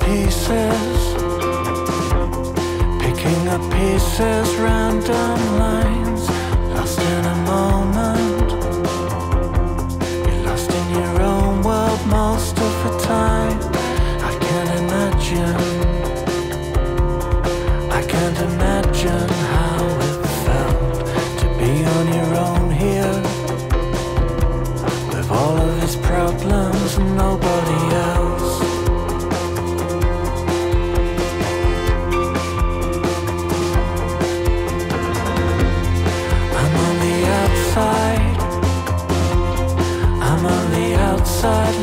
pieces, picking up pieces, random lines.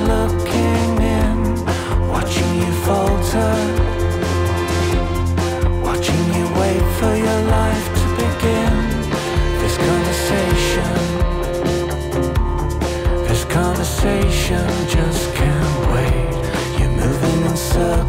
Looking in, watching you falter, watching you wait for your life to begin. This conversation, this conversation just can't wait. You're moving in circles,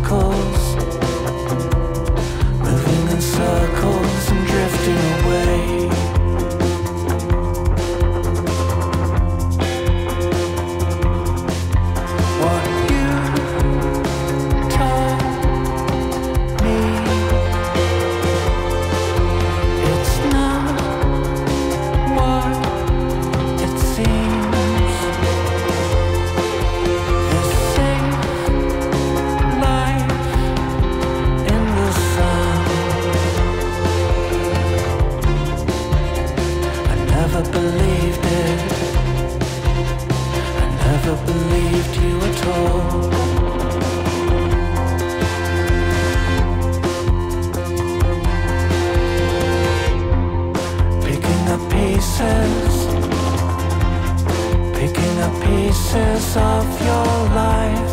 picking up pieces of your life,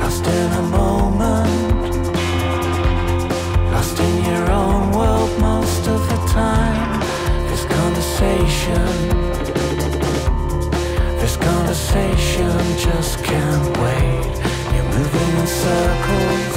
lost in a moment, lost in your own world most of the time. This conversation. This conversation just can't wait. You're moving in circles,